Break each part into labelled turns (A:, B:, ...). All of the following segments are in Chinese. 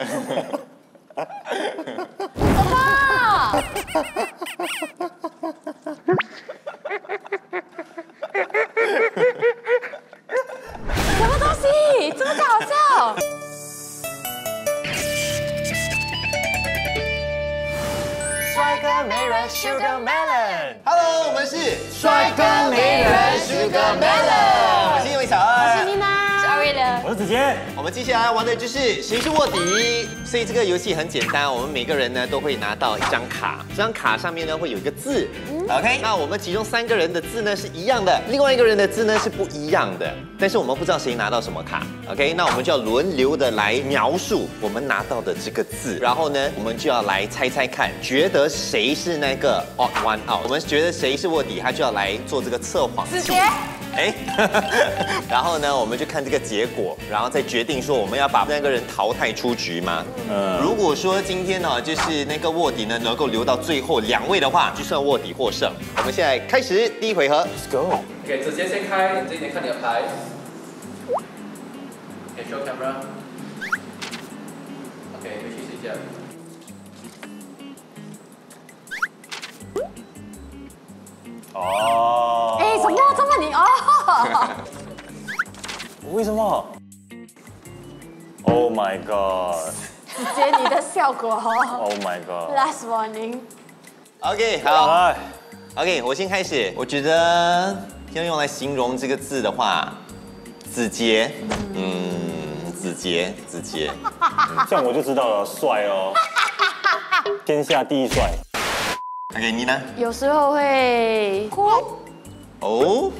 A: 爸爸！什么东西？这么搞笑？
B: 帅哥美人 Sugar
C: Melon，Hello，我们是
B: 帅哥美人 Sugar Melon，
C: 我是一位小二。
B: 子杰。
C: 我们接下来玩的就是谁是卧底，所以这个游戏很简单，我们每个人呢都会拿到一张卡，这张卡上面呢会有一个字，OK，那我们其中三个人的字呢是一样的，另外一个人的字呢是不一样的，但是我们不知道谁拿到什么卡，OK，那我们就要轮流的来描述我们拿到的这个字，然后呢，我们就要来猜猜看，觉得谁是那个 odd one out，我们觉得谁是卧底，他就要来做这个测谎。器。
A: 子杰，
C: 哎，然后呢，我们就看这个结果，然后再决定说我们要把那个人淘汰出局吗？
B: 嗯，
C: 如果说今天呢，就是那个卧底呢能够留到最后两位的话，就算卧底获胜。我们现在开始第一回合
B: ，Let's go。
D: OK，直接先开，你这边看你的牌。OK, show camera。OK，回去睡觉。
B: 哦，
A: 哎，怎么这么你哦？
B: 为什么？Oh my god！Oh
A: 子杰，你的效果哦。
B: my
A: god！Last warning。
C: OK，好
B: 哎
C: ，，OK，我先开始。我觉得要用来形容这个字的话，子杰，嗯，子杰，子杰，
B: 这样我就知道了，帅哦，天下第一帅。
C: OK，你呢？
A: 有时候会哭，
C: 哦，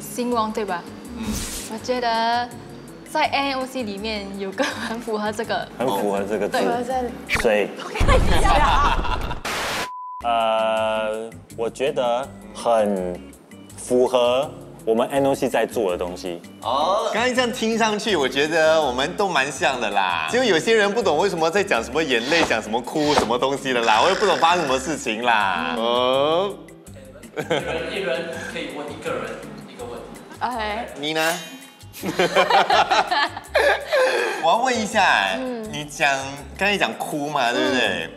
E: 星光对吧？嗯，我觉得在 NOC 里面有个很符合这个，
B: 很符合这个字
E: 对。
A: 我在
B: 谁？呃，我觉得很符合我们 NOC 在做的东西。
C: 哦，刚才这样听上去，我觉得我们都蛮像的啦。只有有些人不懂为什么在讲什么眼泪，讲什么哭什么东西的啦，我也不懂发生什么事情啦。哦，
D: 一人一人可以问一个人一个问题。
A: OK，
C: 你呢？我要问一下，你讲刚才讲哭嘛，对不对？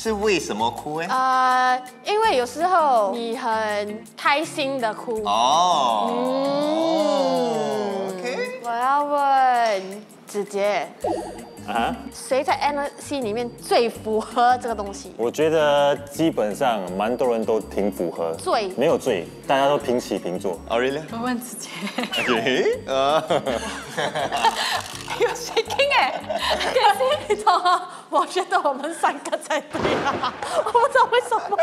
C: 是为什么哭哎？
A: 呃，因为有时候你很开心的哭。
C: 哦
A: 嗯
C: ，OK，
A: 我要问子杰，
B: 啊，
A: 谁在 NC 里面最符合这个东西？
B: 我觉得基本上蛮多人都挺符合，
A: 最
B: 没有最，大家都平起平坐。
C: 哦，really？
E: 我问子杰
C: ，OK，啊，
A: 有 shaking 哎，你知道吗？我觉得我们三个才对啊，我不知道为什么，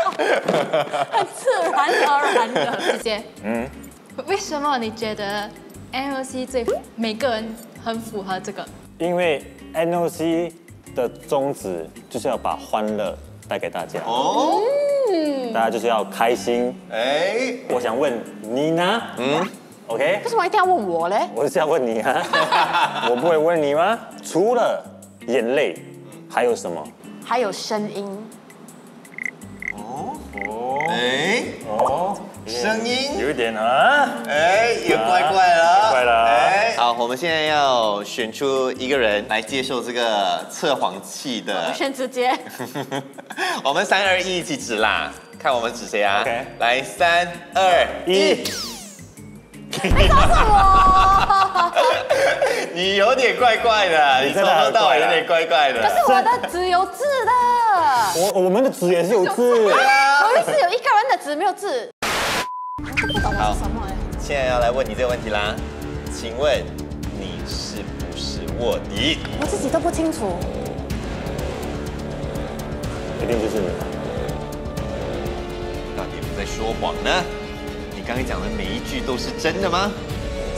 A: 很自然而然的。
E: 子杰，嗯，为什么你觉得 NOC 最每个人很符合这个？
B: 因为 NOC 的宗旨就是要把欢乐带给大家，
C: 哦，
B: 大家就是要开心。
C: 哎，
B: 我想问你呢？嗯，OK，
A: 为什么一定要问我嘞？
B: 我是要问你啊，我不会问你吗？除了眼泪，还有什么？
A: 还有声音，
C: 哦。哦，哎，
B: 哦，
C: 声音。
B: 有一点啊，
C: 哎，也怪怪了，
B: 怪了。
C: 哎，好，我们现在要选出一个人来接受这个测谎器的
A: 我。选直接。
C: 我们三二一一起指啦，看我们指谁啊
B: OK
C: 来，三二一
B: 一。
C: 你有点怪怪的，你从头到尾有点怪怪的可。
A: 是我的纸有字的，
B: 我我们的纸也是有字，
A: 我们是有一个人的纸没有字。不懂我是什么哎。
C: 现在要来问你这个问题啦，请问你是不是卧底？
A: 我自己都不清楚。
B: 一定就是你。
C: 到底有没有在说谎呢？你刚才讲的每一句都是真的吗？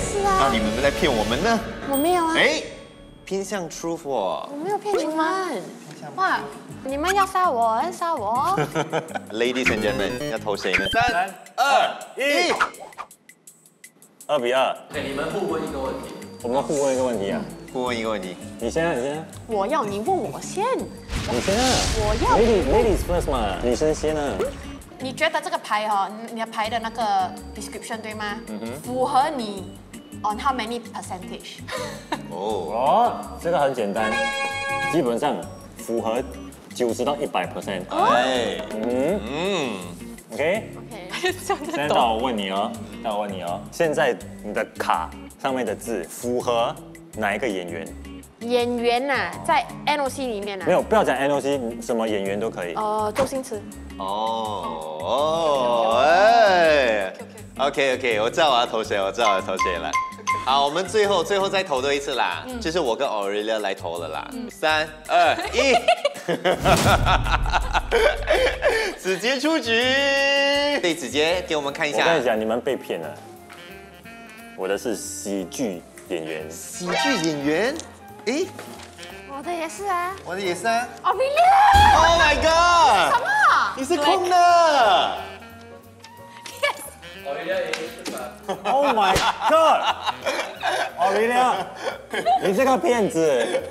A: 是啊
C: 到底，有没有在骗我们呢？
A: 我没有啊，
C: 哎，偏向 truth 哦
A: 我没有骗你们。哇，你们要杀我，要杀我。
C: Ladies and gentlemen，要投谁呢？三二一，
B: 二比二
D: ，OK，你们互问一个问题。
B: 我们互问一个问题啊，
C: 互问一个问题。
B: 你先啊，你先啊，
A: 我要你问我先，
B: 你先啊。
A: 我要
B: ，ladies ladies first 嘛，女生先啊，
A: 你觉得这个牌哈、你的牌的那个 description 对吗？符合你 on how many percentage？
C: 哦，
B: 哦，这个很简单，基本上符合九十到一百 percent。
C: 哎，
B: 嗯。
C: 嗯
B: ，，OK。
A: OK，
B: 现在到我问你哦，到我问你哦，现在你的卡上面的字符合哪一个演员？
A: 演员呐、在 NOC 里面呐、
B: 没有，不要讲 NOC，什么演员都可以。
A: 哦，周星驰。
C: 哦哦，哎，OK OK，我知道我要投谁，我知道我要投谁了。好，我们最后最后再投多一次啦，就是我跟 Aurelia 来投了啦。三二一，子杰出局。对，子杰给我们看一下
B: 我跟你讲，你们被骗了。我的是喜剧演员，
C: 喜剧演员。诶，
A: 我的也是啊。
C: 我的也是啊。
A: 哦
C: ，really？Oh my god！
A: 什么？
C: 你是空的。
D: 我人家也是吧
B: ？Oh my God！Aurelia，你这个骗子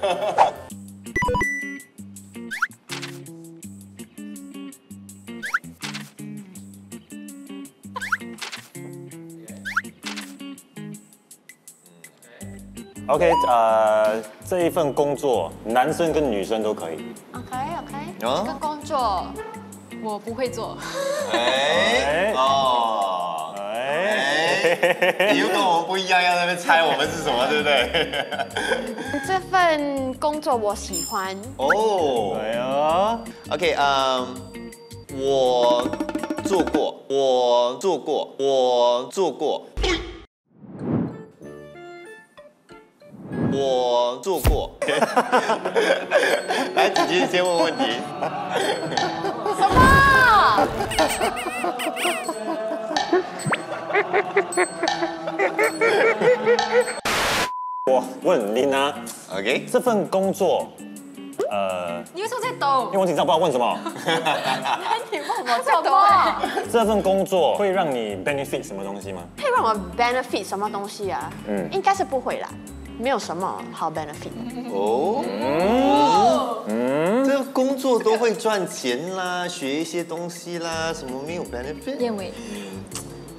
B: ！OK，呃，这一份工作，男生跟女生都可以。
A: OK OK。
E: 这个工作我不会做，
C: 哎 哦。你又跟我们不一样，要在那边猜我们是什么，对不对？
A: 这份工作我喜欢。
C: 哦
B: 哎呀
C: ，，OK，嗯，我做过，我做过，我做过，我做过。来，姐姐先问问题。
A: 什么？
B: 我问琳娜
C: ，OK，
B: 这份工作，呃，
E: 你为什么在抖
B: 因为？我紧张，不知道问什么。
A: 你问我什么？
B: 这份工作会让你 benefit 什么东西吗？
A: 会让我 benefit 什么东西啊？
B: 嗯
A: 嗯，应该是不会啦，没有什么好 benefit
C: 哦，嗯，这个工作都会赚钱啦，学一些东西啦，什么没有 benefit？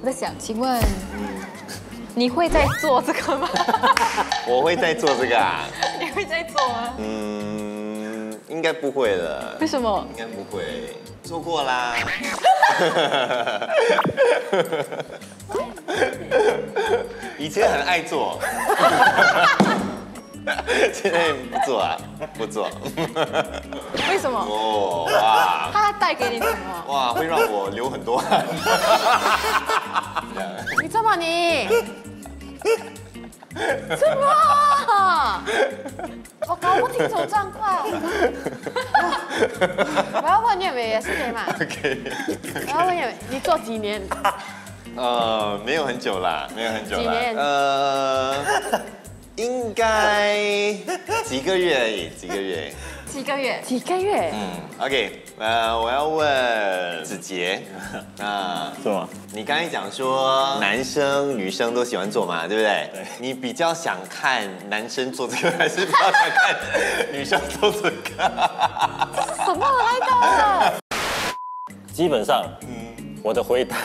E: 我在想，请问你会在做这个吗？
C: 我会在做这个啊。
E: 你会在做吗？
C: 嗯，应该不会了。
E: 为什么？
C: 应该不会，做过啦。以前很爱做，现在不做啊，不做。
E: 为什么？
C: 哦，哇
E: 它带给你什么？
C: 哇，会让我流很多汗。
A: 你这么你？什么？我搞不清楚状况。我要问叶伟也是可以吗
C: ？OK，
A: 我要问叶伟，你做几年？
C: 呃，没有很久啦，没有很久啦。
A: 几年
C: 呃，应该几个月而已，几个月。
E: 几个月？
A: 几个月？
C: 嗯，OK，呃，我要问子杰，啊，
B: 做吗？
C: 你刚才讲说男生女生都喜欢做嘛，对不对？
B: 对
C: 你比较想看男生做这个，还是比较想看女生做这个？
A: 这是什么来的？
B: 基本上，嗯我的回答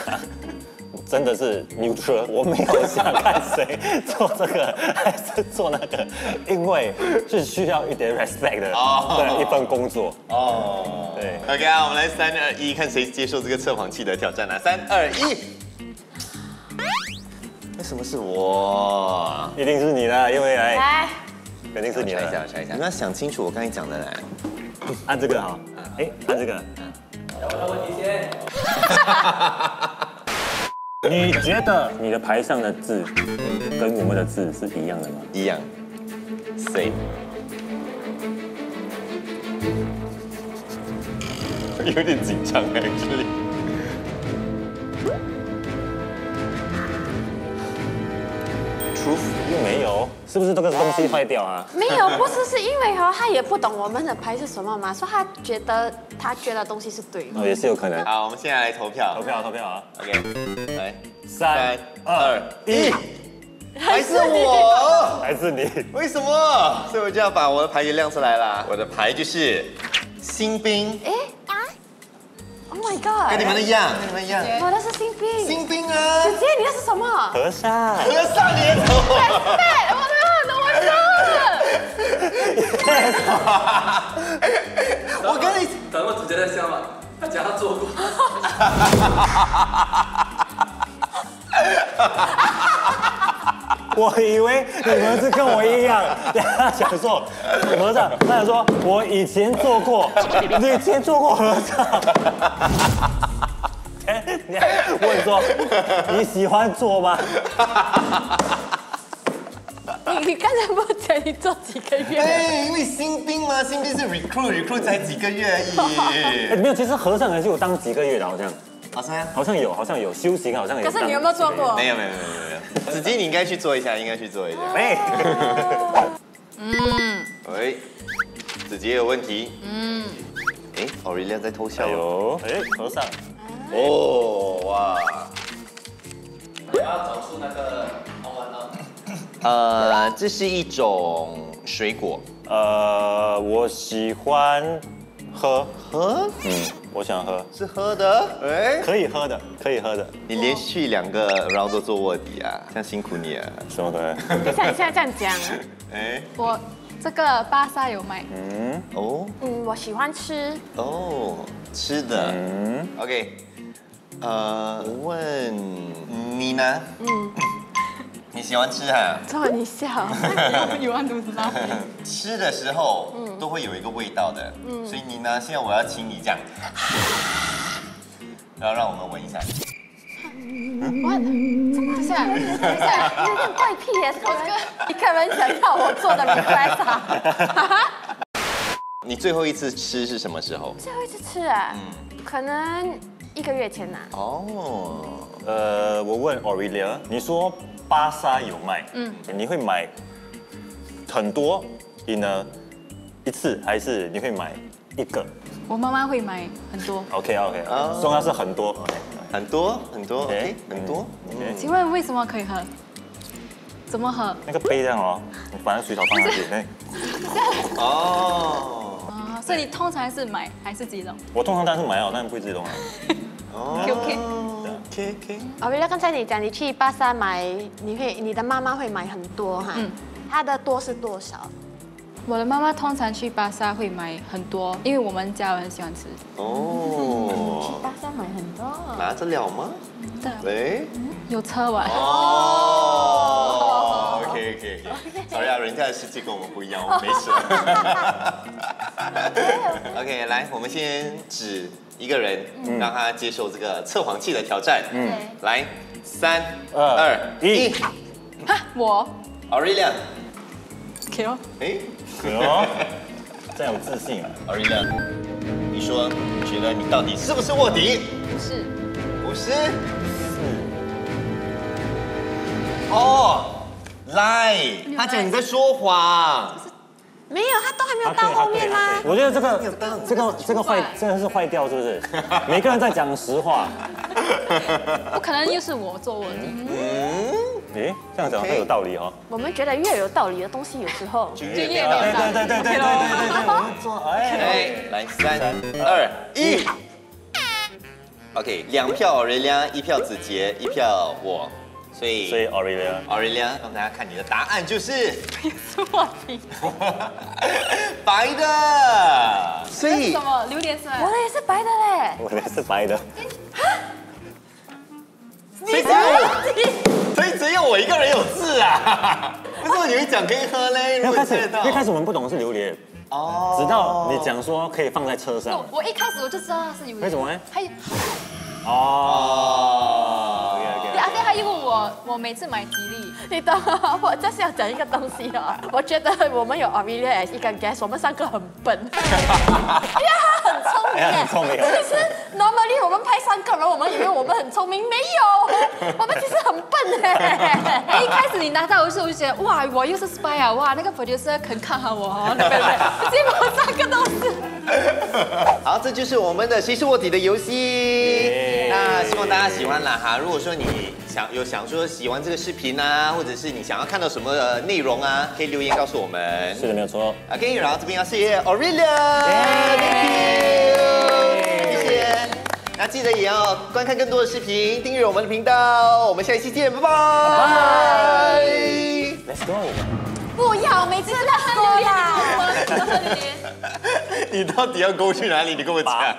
B: 真的是 neutral，我没有想看谁做这个还是做那个，因为是需要一点 respect 的
C: 哦
B: 的一份工作。
C: 哦，
B: 对
C: ，OK 啊，我们来三二一，看谁接受这个测谎器的挑战啊！三二一，为什么是我？
B: 一定是你啦，因为来
A: 来，
B: 肯定是你
C: 查一下，
B: 的。
C: 查一下，你要想清楚我刚才讲的嘞。
B: 按这个好，哎，按这个。
D: 要不要问题先？
B: 你觉得你的牌上的字跟我们的字是一样的吗？
C: 一样 C。有点紧张在
B: 这里。又没有，是不是这个东西坏掉啊？
A: 没有，不是，是因为哦，他也不懂我们的牌是什么嘛，所以他觉得他觉得东西是对的。
B: 哦，也是有可能。
C: 好，我们现在来投票
B: 投。票，投票啊
C: ！OK，来，
B: 三
C: 三
B: 二
C: 二
B: 一
C: 一，，还是我？
B: 还是你？
C: 为什么？所以我就要把我的牌给亮出来啦。我的牌就是新兵。
A: 哎啊！Oh my god！
C: 跟你们的一样，跟你们一样。
A: 我的是新兵。
C: 新兵啊，
A: 什么？
B: 和尚，
C: 和尚你也走。
E: 对，我的我
C: 我跟你
D: 等我直接在笑嘛，他讲他做过。
B: 我以为你们是跟我一样，他想说和尚，他想说我以前做过，你以前做过和尚。哎，你还问说你喜欢做吗？
A: 你 你刚才不是讲你做几个月？
C: 哎，因为新兵嘛，新兵是 recruit recruit 才几个月而已
B: 哎，
C: 已。
B: 没有，其实和尚还是有当几个月的，好像
C: 好像
B: 好像有，好像有修行，好像有。
A: 可是你有没有做过？
C: 没有没有没有没有没有。子姬你应该去做一下，应该去做一下。
B: 哎，
C: 喂，子杰有问题。嗯。哎，Aurelia 在偷笑
B: 哎
C: 哦。
B: 哎，和尚，
C: 哦哇。
D: 我要找出那个红丸了。
C: 呃，这是一种水果。
B: 呃，我喜欢喝，
C: 喝？
B: 嗯，我想喝，
C: 是喝的？哎，
B: 可以喝的，可以喝的，
C: 你连续两个 round 都做卧底啊，这样辛苦你啊。
B: 什么的？
A: 等一下，你现在这样讲。
C: 哎，
E: 我这个巴萨有卖，
B: 嗯
C: 哦
A: 嗯，我喜欢吃。
C: 哦，吃的。
B: 嗯
C: ，OK，呃，我问你呢？嗯，你喜欢吃哈？
A: 做你笑。
E: 有安都知道。
C: 吃的时候都会有一个味道的，嗯所以你呢，现在我要请你这样，然后让我们闻一下。
A: 我等一下，等一下，你有点怪癖耶！这个一个人想要我做的 request 啊。
C: 你最后一次吃是什么时候？
A: 最后一次吃啊，可能一个月前呐。
C: 哦，
B: 呃，我问 Aurelia，你说巴莎有卖，嗯，你会买很多一呢一次，还是你会买一个
E: 我妈妈会买很多。
B: ？OK OK，
C: 哦
B: 重要是很多，OK，
C: 很多很多 OK，，OK，很多。
E: 请问为什么可以喝？怎么喝？
B: 那个杯这样哦，你把那水草放下去，哎，
C: 哦，
E: 啊，所以你通常是买还是自己弄
B: 我通常当然是买哦，但是不会自己弄啊。
E: ？OK OK。
C: OK OK，
A: 哦，原来刚才你讲你去巴萨买，你会你的妈妈会买很多哈。
E: 嗯
A: 她的多是多少？
E: 我的妈妈通常去巴萨会买很多，因为我们家人很喜欢吃。
C: 哦，去
A: 巴萨买很多。
C: 拿得了吗？
E: 对，
C: 喂。
E: 有车玩。
C: 哦，OK OK OK，sorry 啊，人家的世界跟我们不一样，我们没事。OK，来，我们先指一个人，让他接受这个测谎器的挑战。嗯，来，三
B: 二
C: 二
B: 一
C: 一
E: 哈，我，Aurelia，OK 哦。
C: 哎
B: 哦，这样有自信啊。
C: ，Aurelia，你说你觉得你到底是不是卧底？
E: 不是，
C: 不是。是哦，来，他讲你在说谎。
A: 没有，他都还没有
B: 啊
A: 到
B: 对
A: 后面吗？
B: 我觉得这个这个这个坏真的是坏掉，是不是？每个人在讲实话。
E: 不可能又是我做卧底。
C: 嗯，
B: 诶，这样讲很有道理哦。
A: 我们觉得越有道理的东西，有时候
C: 就
E: 越
C: 越
E: 有道理
B: 对对对对对对对对对，我们做哎。
C: 哎，来三二一，OK，两票 Aurelia，一票子杰，一票我，所以
B: 所以
C: Aurelia，Aurelia 让大家看你的答案就是。白的，所以
E: 什么？榴莲是吗
A: 我的也是白的嘞。
B: 我的是白的。
C: 所以只有我，所以只有我一个人有字啊，为什么你会讲可以喝嘞？如
B: 因为开始
C: 果你知道
B: 因为开始我们不懂是榴莲，
C: 哦
B: 直到你讲说可以放在车上
E: 我。一开始我就知道它是榴莲。
B: 为什么呢？
E: 还有，
B: 哦
E: 对啊对他因为我，我每次买吉利，
A: 你懂，我就是要讲一个东西啊。我觉得我们有 Aurelia 一个 guest，我们三个很笨，聪明。
B: 很聪明
A: 其实 normally 我们拍三个人，我们以为我们很聪明，没有，我们其实很笨 哎。
E: 一开始你拿到的时候，我就觉得哇，我又是 spy 啊，哇，那个 producer 肯看好我哦，对不对？结果三个都是。
C: 好，这就是我们的谁是卧底的游戏。那希望大家喜欢啦哈。如果说你想有想说喜欢这个视频啊或者是你想要看到什么的内容啊可以留言告诉我们。
B: 是的没有错。
C: Ok 然后这边要谢谢 orilla thank you 谢谢。那记得也要观看更多的视频订阅我们的频道。我们下一期见拜拜。
B: Let's go
A: 不要每次都要。
C: 你到底要勾去哪里？你跟我讲。